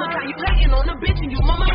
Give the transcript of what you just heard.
You hating on a bitch and you mama.